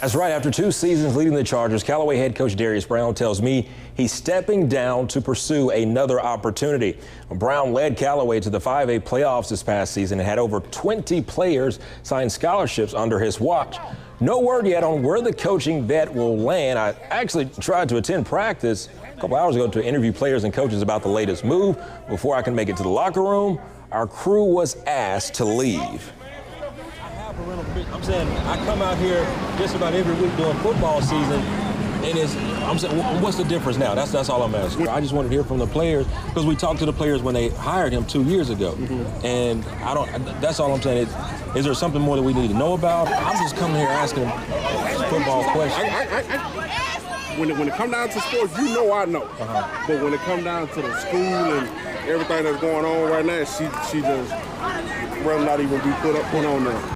That's right. After two seasons leading the Chargers, Callaway head coach Darius Brown tells me he's stepping down to pursue another opportunity. Brown led Callaway to the 5A playoffs this past season and had over 20 players sign scholarships under his watch. No word yet on where the coaching vet will land. I actually tried to attend practice a couple hours ago to interview players and coaches about the latest move. Before I can make it to the locker room, our crew was asked to leave. I'm saying I come out here just about every week during football season, and it's I'm saying what's the difference now? That's that's all I'm asking. I just wanted to hear from the players because we talked to the players when they hired him two years ago, mm-hmm. and I don't. That's all I'm saying. Is, is there something more that we need to know about? I'm just coming here asking football questions. I, I, I, when it, when it come down to sports, you know I know. Uh-huh. But when it come down to the school and everything that's going on right now, she she just rather not even be put up put on there.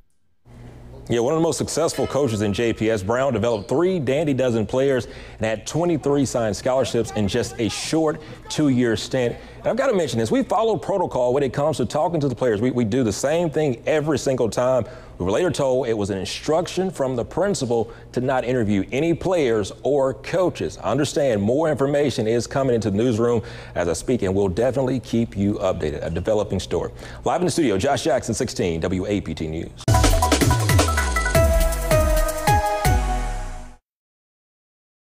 Yeah, one of the most successful coaches in JPS, Brown developed three dandy dozen players and had 23 signed scholarships in just a short two-year stint. And I've got to mention this, we follow protocol when it comes to talking to the players. We, we do the same thing every single time. We were later told it was an instruction from the principal to not interview any players or coaches. I understand more information is coming into the newsroom as I speak, and we'll definitely keep you updated. A developing story. Live in the studio, Josh Jackson, 16, WAPT News.